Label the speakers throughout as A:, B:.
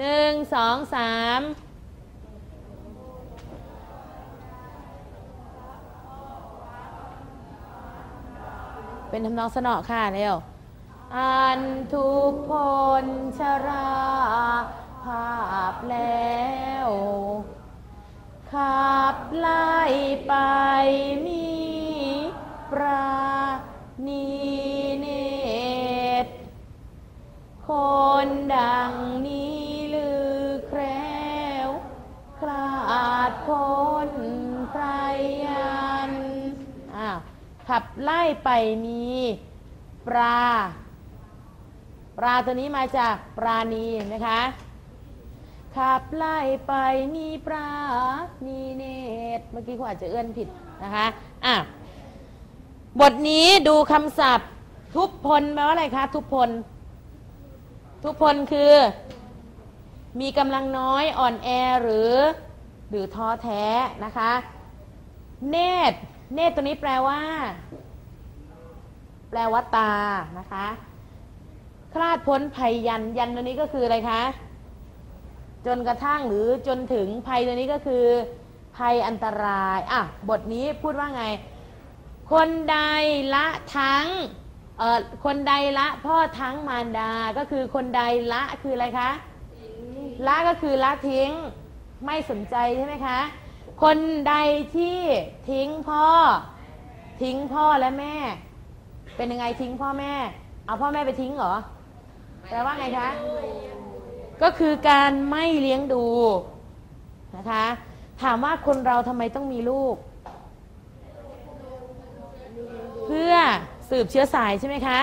A: หนึ่งสองสามเป็นทำนองสนอค่ะเร็วอันทุกพลชราภาพแล้วขับไล่ไปมี ขับไล่ไปมีปลา ปลาตัวนี้มาจากปราณีนไหมคะขับไล่ไปมีปลา มีเนตเมื่อกี้คุณอาจจะเอื้อนผิดนะคะอะบทนี้ดูคำศัพท์ ทุพพลแปลว่าอะไรคะ ทุพพล ทุพพลคือ มีกำลังน้อยอ่อนแอหรือ หรือท้อแท้นะคะ เนต เนตรตัวนี้แปลว่า แปลว่าตานะคะ คลาดพ้นภัยยันยันตัวนี้ก็คืออะไรคะ จนกระทั่งหรือจนถึงภัยตัวนี้ก็คือ ภัยอันตรายอะบทนี้พูดว่าไง คนใดละทั้งเอ่อคนใดละพ่อทั้งมารดา ก็คือคนใดละคืออะไรคะละก็คือละทิ้งไม่สนใจใช่ไหมคะ คนใดที่ทิ้งพ่อ ทิ้งพ่อและแม่ เป็นยังไงทิ้งพ่อแม่ เอาพ่อแม่ไปทิ้งเหรอแปลว่าไงคะ ก็คือการไม่เลี้ยงดูนะคะ ถามว่าคนเราทำไมต้องมีลูก เพื่อสืบเชื้อสายใช่ไหมคะ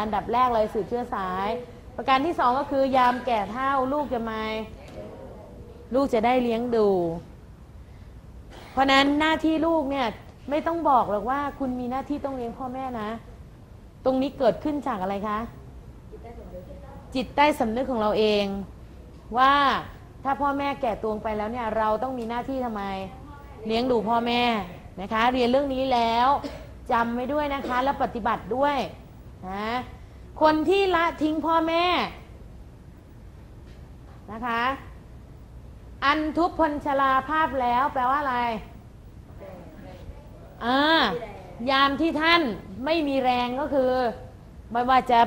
A: อันดับแรกเลยสืบเชื้อสาย ประการที่สองก็คือยามแก่เฒ่าลูกจะมาลูกจะได้เลี้ยงดู ราะนั้นหน้าที่ลูกเนี่ยไม่ต้องบอกหรอกว่าคุณมีหน้าที่ต้องเลี้ยงพ่อแม่นะ ตรงนี้เกิดขึ้นจากอะไรคะ จิตใต้สำนึกของเราเอง ว่าถ้าพ่อแม่แก่ตัวไปแล้วเนี่ยเราต้องมีหน้าที่ทำไม เลี้ยงดูพ่อแม่นะคะ เรียนเรื่องนี้แล้วจำไว้ด้วยนะคะแล้วปฏิบัติด้วยนะคนที่ละทิ้งพ่อแม่นะคะ อันทุพพลชราภาพแล้วแปลว่าอะไรอ่ายามที่ท่านไม่มีแรงก็คือ ไม่ว่าจะ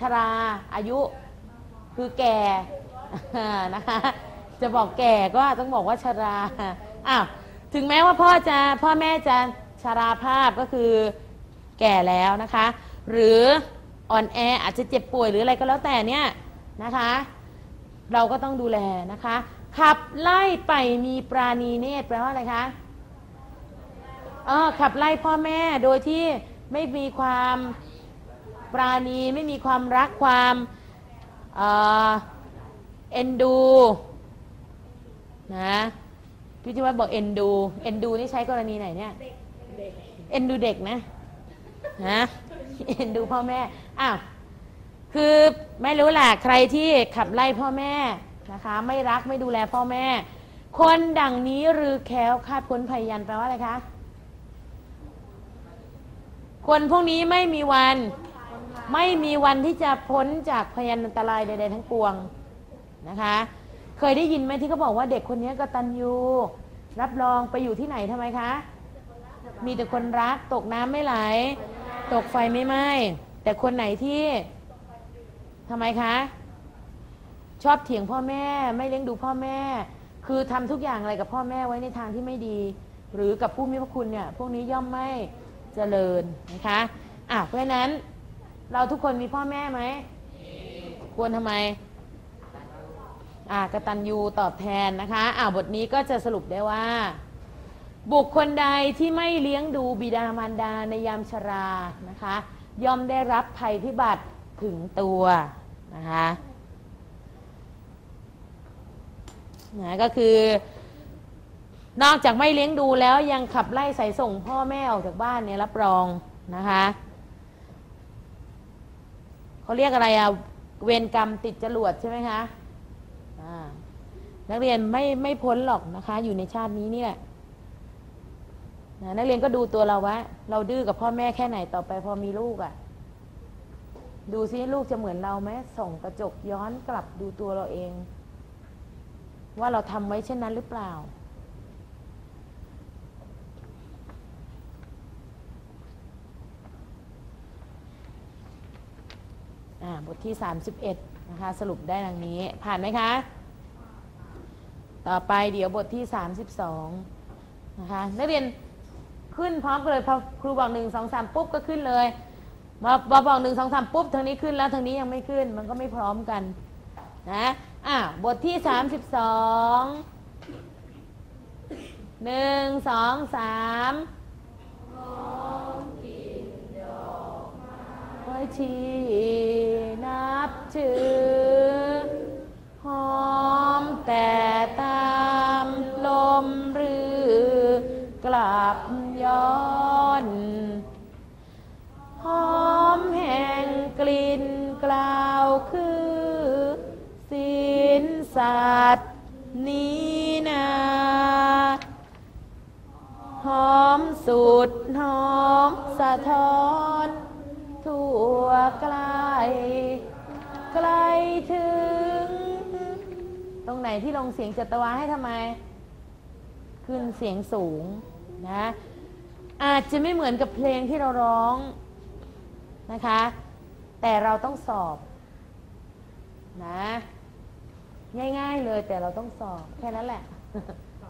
A: ชราอายุคือแก่นะคะจะบอกแก่ก็ต้องบอกว่าชราอ้าวถึงแม้ว่าพ่อจะพ่อแม่จะชราภาพก็คือแก่แล้วนะคะ หรืออ่อนแออาจจะเจ็บป่วยหรืออะไรก็แล้วแต่เนี่ยนะคะ เราก็ต้องดูแลนะคะ ขับไล่ไปมีปราณีเนตรแปลว่าอะไรคะเออขับไล่พ่อแม่โดยที่ไม่มีความปราณีไม่มีความรักความเอ็นดูนะพี่ที่ว่าบอกเอ็นดูเอ็นดูนี่ใช้กรณีไหนเนี่ยเอ็นดูเด็กนะนะเอ็นดูพ่อแม่อ้าวคือไม่รู้แหละใครที่ขับไล่พ่อแม่ นะคะ ไม่รักไม่ดูแลพ่อแม่ คนดังนี้หรือแคล้วคาดพ้นภัยยันแปลว่าอะไรคะ คนพวกนี้ไม่มีวัน ไม่มีวันที่จะพ้นจากพยันอันตรายใดๆทั้งปวงนะคะ เคยได้ยินไหมที่เขาบอกว่าเด็กคนนี้กตัญญูรับรองไปอยู่ที่ไหนทำไมคะ มีแต่คนรัก ตกน้ำไม่ไหล ตกไฟไม่ไหม้แต่คนไหนที่ทำไมคะ ชอบเถียงพ่อแม่ไม่เลี้ยงดูพ่อแม่ คือทำทุกอย่างอะไรกับพ่อแม่ไว้ในทางที่ไม่ดี หรือกับผู้มีพระคุณเนี่ยพวกนี้ย่อมไม่เจริญนะคะอะเพราะฉะนั้นเราทุกคนมีพ่อแม่ไหมควรทำไมอ่ากตัญญูตอบแทนนะคะอ่าบทนี้ก็จะสรุปได้ว่า บุคคลใดที่ไม่เลี้ยงดูบิดามารดาในยามชรานะคะ ย่อมได้รับภัยพิบัติถึงตัวนะคะ นะก็คือ นอกจากไม่เลี้ยงดูแล้วยังขับไล่ใส่ส่งพ่อแม่ออกจากบ้านเนี่ยรับรองนะคะเขาเรียกอะไรอะเวรกรรมติดจรวดใช่ไหมคะนักเรียนไม่ไม่พ้นหรอกนะคะ อยู่ในชาตินี้นี่แหละนะนักเรียนก็ดูตัวเราวะเราดื้อกับพ่อแม่แค่ไหนต่อไปพอมีลูกอะ่ะ ดูซิลูกจะเหมือนเราไหมส่องกระจกย้อนกลับดูตัวเราเอง ว่าเราทำไว้เช่นนั้นหรือเปล่า บทที่ 31 นะคะ สรุปได้ดังนี้ ผ่านไหมคะ ต่อไปเดี๋ยวบทที่ 32 นะคะ นักเรียนขึ้นพร้อมกันเลยพอครูบอกหนึ่งสองสามปุ๊บก็ขึ้นเลยมาบอกหนึ่งสองสามปุ๊บทางนี้ขึ้นแล้วทางนี้ยังไม่ขึ้น มันก็ไม่พร้อมกันนะ บทที่สามสิบสองหนึ่งสองสามไว้ที่นับถือหอมแต่ตามลมรือ กลับย้อน สัตว์นี้นาหอมสุดหอมสะท้อน ทั่วไกลไกลถึง ตรงไหนที่ลงเสียงจัตวาให้ทำไม ขึ้นเสียงสูงนะ อาจจะไม่เหมือนกับเพลงที่เราร้องนะคะ แต่เราต้องสอบนะ ง่าย ๆ เลยแต่เราต้องสอบแค่นั้นแหละ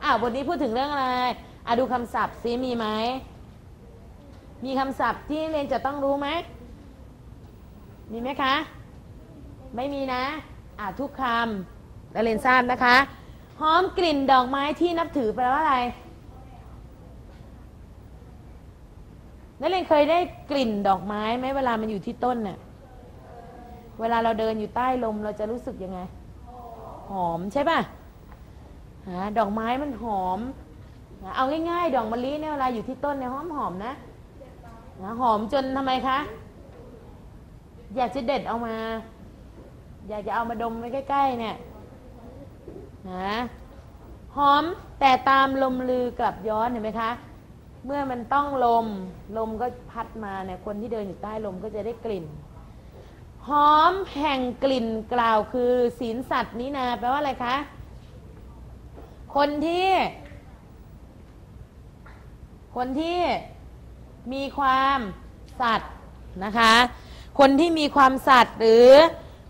A: อ้าวบทนี้พูดถึงเรื่องอะไรอะดูคำศัพท์ซิมีไหม มีคำศัพท์ที่เรียนจะต้องรู้ไหม มีไหมคะ ไม่มีนะ อะทุกคำเราเรียนทราบนะคะ หอมกลิ่นดอกไม้ที่นับถือแปลว่าอะไรนักเรียนเคยได้กลิ่นดอกไม้ไหมเวลามันอยู่ที่ต้นเน่ะเวลาเราเดินอยู่ใต้ลมเราจะรู้สึกยังไง หอมใช่ป่ะดอกไม้มันหอม เอาง่ายๆ ดอกมะลิเนี่ยเวลาอยู่ที่ต้นเนี่ยหอมหอมนะหอมจนทำไมคะ อยากจะเด็ดเอามา อยากจะเอามาดมไว้ใกล้ๆเนี่ยนะหอมแต่ตามลมลือกลับย้อนเห็นไหมคะ เมื่อมันต้องลมลมก็พัดมาเนี่ยคนที่เดินอยู่ใต้ลมก็จะได้กลิ่น หอมแห่งกลิ่นกล่าวคือศีลสัตว์นี้นาแปลว่าอะไรคะ คนที่ คนที่มีความสัตว์นะคะ คนที่มีความสัตว์หรือ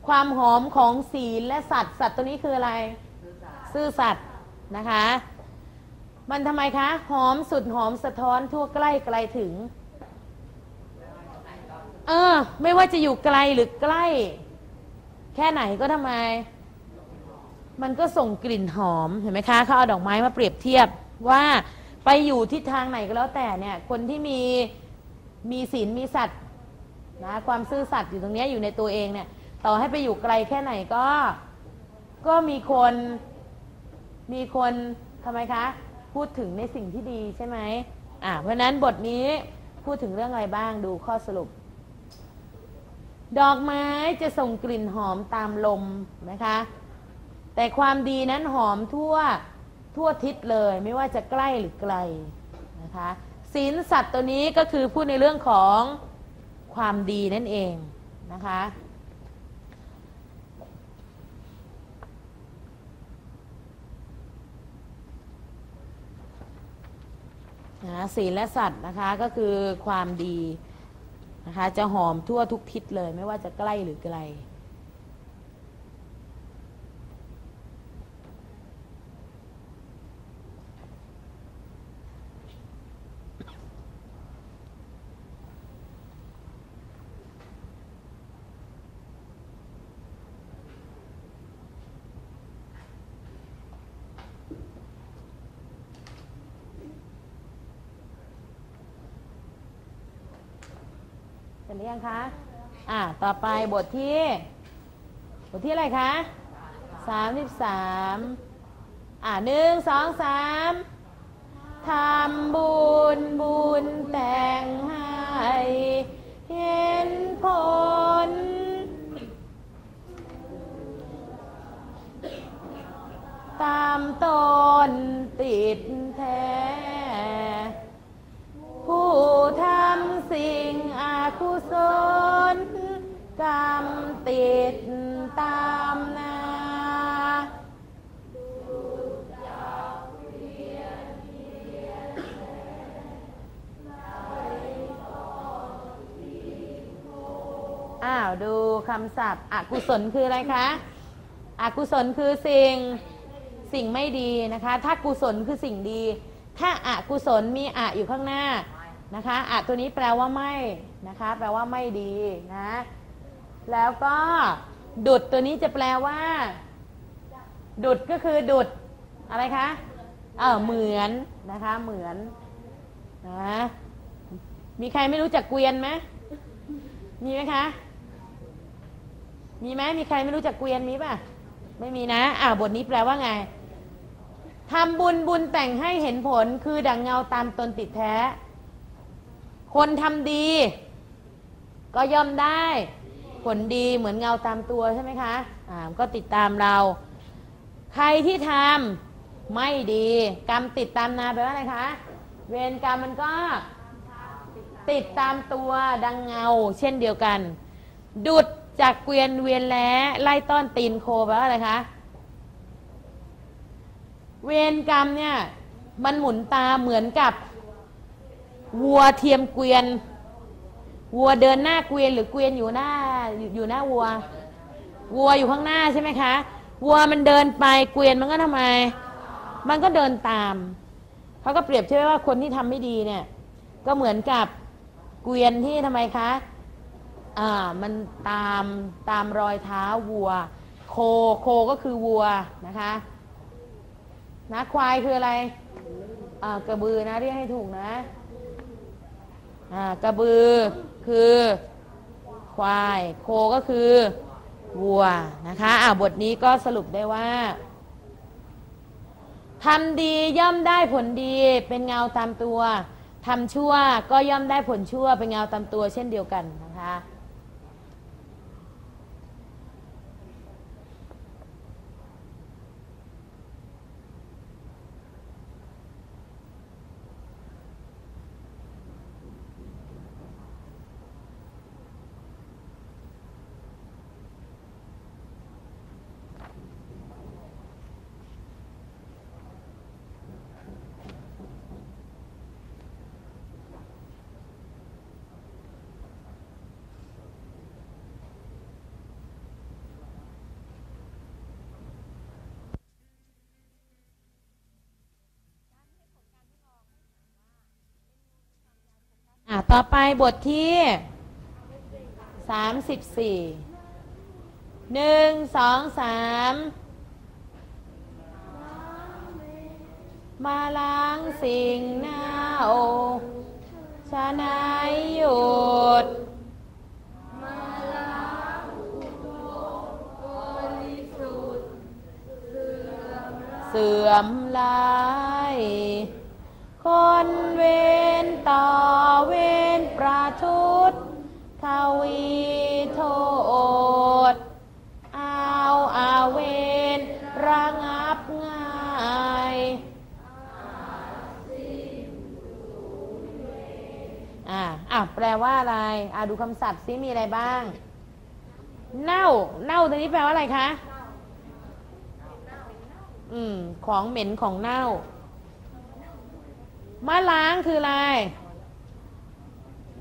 A: ความหอมของศีลและสัตว์ สัตว์ตัวนี้คืออะไร ซื่อสัตว์นะคะ มันทำไมคะ หอมสุดหอมสะท้อนทั่วใกล้ไกลถึง เออ ไม่ว่าจะอยู่ไกลหรือใกล้ แค่ไหนก็ทำไม มันก็ส่งกลิ่นหอมเห็นไหมคะเขาเอาดอกไม้มาเปรียบเทียบว่าไปอยู่ทิศทางไหนก็แล้วแต่เนี่ย คนที่มีมีศีลมีสัตว์นะความซื่อสัตย์อยู่ตรงนี้อยู่ในตัวเองเนี่ย ต่อให้ไปอยู่ไกลแค่ไหนก็ ก็มีคนมีคนทำไมคะ พูดถึงในสิ่งที่ดีใช่ไหมอ่าเพราะนั้นบทนี้พูดถึงเรื่องอะไรบ้างดูข้อสรุป ดอกไม้จะส่งกลิ่นหอมตามลมนะคะ แต่ความดีนั้นหอมทั่วทั่วทิศเลย ไม่ว่าจะใกล้หรือไกลนะคะศีลสัตว์ตัวนี้ก็คือพูดในเรื่องของความดีนั่นเองนะคะนะศีลและสัตว์นะคะก็คือความดี นะคะ จะหอมทั่วทุกทิศเลย ไม่ว่าจะใกล้หรือไกล หรือยังคะ อ่า ต่อไปบทที่ บทที่อะไรคะสามสิบสามอ่าหนึ่งสองสามทำบุญบุญแต่งให้เห็นผล ตามตนติดแท้ ผู้ทำสิ่ง ศลกรรมติดตามนาอ้าวดูคำศัพท์อกุศลคืออะไรคะอกุศลคือสิ่งสิ่งไม่ดีนะคะ ถ้ากุศลคือสิ่งดี ถ้าอากุศลมีอะอยู่ข้างหน้านะคะอะตัวนี้แปลว่าไม่ นะคะ แปลว่าไม่ดีนะ แล้วก็ดุดตัวนี้จะแปลว่า ดุดก็คือดุดอะไรคะเออเหมือนนะคะ เหมือนนะมีใครไม่รู้จักเกวียนไหมมีไหมคะ มีไหมมีใครไม่รู้จักเกวียนมีป่ะ ไม่มีนะ อ่าบทนี้แปลว่าไงทำบุญบุญแต่งให้เห็นผลคือดังเงาตามตนติดแท้ คนทำดี ก็ย่อมได้ผลดีเหมือนเงาตามตัวใช่ไหมคะอ่าก็ติดตามเรา ใครที่ทำไม่ดี กรรมติดตามนาแปลว่าอะไรคะ เวรกรรมมันก็ติดตามตัวดังเงา เช่นเดียวกัน ดุดจากเกวียนเวียนแล้ไล่ต้อนตีนโคแปลว่าอะไรคะ เวรกรรมเนี่ยมันหมุนตาเหมือนกับวัวเทียมเกวียน วัวเดินหน้าเกวียนหรือเกวียนอยู่หน้าอยู่หน้าวัว วัวอยู่ข้างหน้าใช่ไหมคะ วัวมันเดินไปเกวียนมันก็ทำไม มันก็เดินตามเขาก็เปรียบเทียบว่าคนที่ทำไม่ดีเนี่ย ก็เหมือนกับเกวียนที่ทำไมคะอ่ามันตามตามรอยเท้าวัว โคโคก็คือวัวนะคะนะควายคืออะไรอ่ากระบือนะเรียกให้ถูกนะ กระบือคือควาย โคก็คือวัวนะคะอ่าบทนี้ก็สรุปได้ว่าทำดีย่อมได้ผลดีเป็นเงาตามตัวทำชั่วก็ย่อมได้ผลชั่วเป็นเงาตามตัวเช่นเดียวกันนะคะ อะต่อไปบทที่สามสิบสี่หนึ่งสองสามมาล้างสิ่งเน่าชะนายหยุดเสื่อมลายคนเวนต่อเว อ่าอะแปลว่าอะไร อ่าดูคำศัพท์ซิมีอะไรบ้าง เน่า เน่าตัวนี้แปลว่าอะไรคะ อืม ของเหม็นของเน่า มาล้างคืออะไร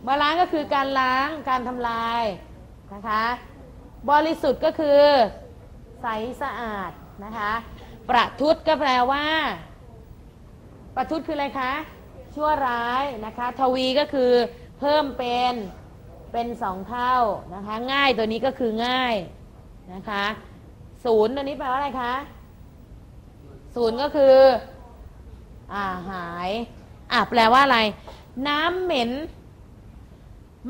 A: มาล้างก็คือการล้าง การทำลายนะคะ บริสุทธิ์ก็คือ ใสสะอาดนะคะ ประทุษก็แปลว่า ประทุษคืออะไรคะ ชั่วร้ายนะคะ ทวีก็คือเพิ่มเป็นเป็นสองเท่านะคะ ง่ายตัวนี้ก็คือง่ายนะคะศูนย์ตัวนี้แปลว่าอะไรคะศูนย์ก็คือ อ่าหาย อะแปลว่าอะไร น้ำเหม็น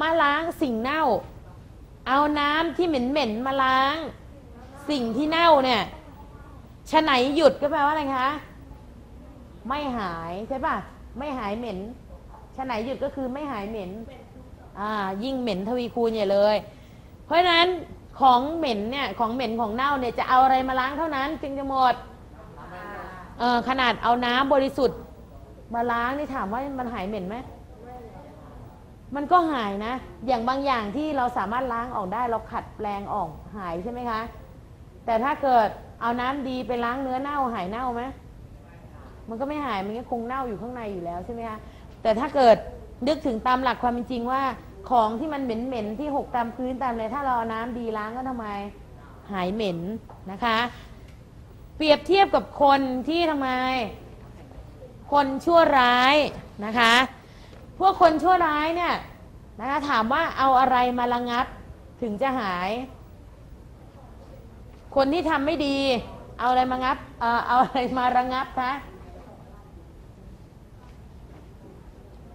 A: มาล้างสิ่งเน่า เอาน้ำที่เหม็นเหม็นมาล้าง สิ่งที่เน่าเนี่ยชะไหนหยุดก็แปลว่าอะไรคะ ไม่หายใช่ปะ ไม่หายเหม็นชะไหนหยุดก็คือไม่หายเหม็นอ่ายิ่งเหม็นทวีคูณใหญ่เลย เพราะฉะนั้นของเหม็นเนี่ยของเหม็นของเน่าเนี่ยจะเอาอะไรมาล้างเท่านั้น จึงจะหมดเออขนาดเอาน้ำบริสุทธิ์ มาล้างนี่ถามว่ามันหายเหม็นไหมมันก็หายนะ อย่างบางอย่างที่เราสามารถล้างออกได้เราขัดแปลงออกหายใช่ไหมคะ แต่ถ้าเกิดเอาน้ำดีไปล้างเนื้อเน่าหายเน่าไหม มันก็ไม่หายมันก็คงเน่าอยู่ข้างในอยู่แล้วใช่ไหมคะแต่ถ้าเกิดนึกถึงตามหลักความเป็นจริงว่า ของที่มันเหม็นๆที่หกตามพื้นตามอะไรถ้าเราเอาน้ำดีล้างก็ทำไมหายเหม็นนะคะ เปรียบเทียบกับคนที่ทำไม คนชั่วร้ายนะคะ พวกคนชั่วร้ายเนี่ยนะคะถามว่าเอาอะไรมาระงับถึงจะหาย คนที่ทำไม่ดี เอาอะไรมางับ เอ่อเอาอะไรมาระงับคะ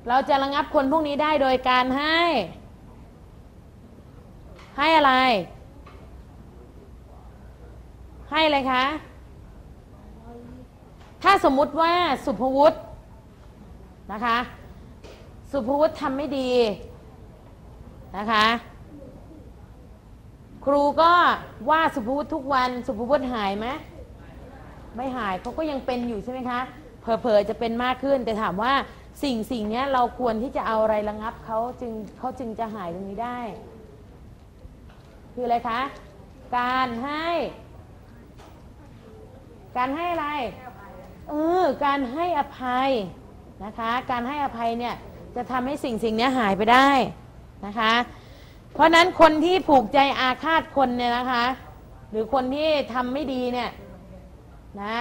A: เราจะระงับคนพวกนี้ได้โดยการให้ ให้อะไร ให้อะไรคะ ถ้าสมมุติว่าสุภวุฒินะคะ สุภวุฒิทำไม่ดีนะคะ ครูก็ว่าสุภวุฒิทุกวันสุภวุฒิหายไหมไม่หายเขาก็ยังเป็นอยู่ใช่ไหมคะเผลอๆจะเป็นมากขึ้นแต่ถามว่า สิ่งสิ่งนี้เราควรที่จะเอาอะไรระงับเขาจึงเขาจึงจะหายตรงนี้ได้ คืออะไรคะ การให้ การให้อะไรเออการให้อภัยนะคะ การให้อภัยเนี่ยจะทำให้สิ่งสิ่งนี้หายไปได้นะคะ เพราะฉะนั้นคนที่ผูกใจอาฆาตคนเนี่ยนะคะ หรือคนที่ทำไม่ดีเนี่ยนะ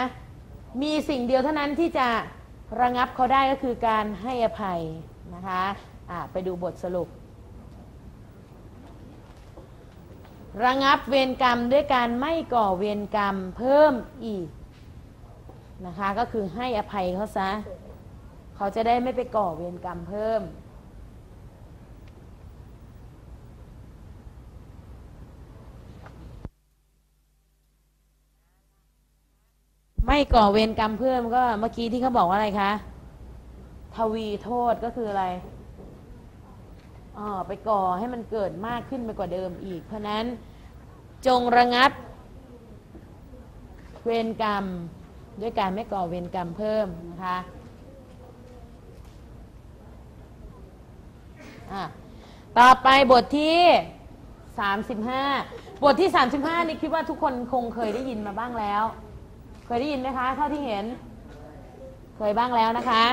A: มีสิ่งเดียวเท่านั้นที่จะ ระงับเขาได้ก็คือการให้อภัยนะคะะไปดูบทสรุประงับเวรกรรมด้วยการไม่ก่อเวรกรรมเพิ่มอีกนะคะ ก็คือให้อภัยเขาซะ เขาจะได้ไม่ไปก่อเวรกรรมเพิ่ม ไม่ก่อเวรกรรมเพิ่มก็เมื่อกี้ที่เขาบอกว่าอะไรคะทวีโทษก็คืออะไรอ๋อไปก่อให้มันเกิดมากขึ้นไปกว่าเดิมอีก เพราะนั้นจงระงับ เวรกรรม ด้วยการไม่ก่อเวรกรรมเพิ่มนะคะอะต่อไปบทที่ 35 บทที่ 35 นี่คิดว่าทุกคนคงเคยได้ยินมาบ้างแล้ว เคยได้ยินไหมคะเท่าที่เห็น เคยบ้างแล้วนะคะ